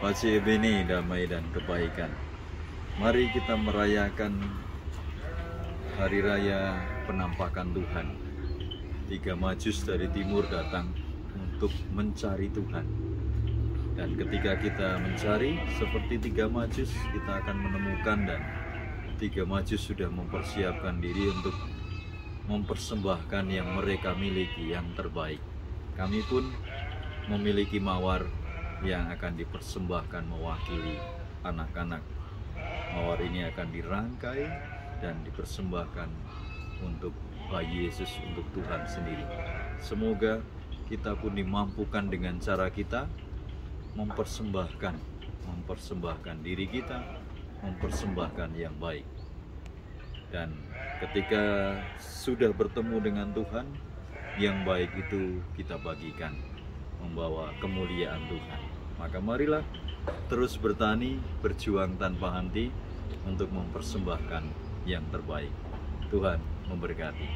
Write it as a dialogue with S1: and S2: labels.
S1: Pace Bene damai dan kebaikan. Mari kita merayakan hari raya penampakan Tuhan. Tiga majus dari timur datang untuk mencari Tuhan. Dan ketika kita mencari seperti tiga majus, kita akan menemukan dan tiga majus sudah mempersiapkan diri untuk mempersembahkan yang mereka miliki yang terbaik. Kami pun memiliki mawar yang akan dipersembahkan mewakili anak-anak. Mawar ini akan dirangkai dan dipersembahkan untuk bayi Yesus untuk Tuhan sendiri. Semoga kita pun dimampukan dengan cara kita mempersembahkan, mempersembahkan diri kita, mempersembahkan yang baik. Dan ketika sudah bertemu dengan Tuhan, yang baik itu kita bagikan, membawa kemuliaan Tuhan. Marilah terus bertani, berjuang tanpa henti untuk mempersembahkan yang terbaik. Tuhan memberkati.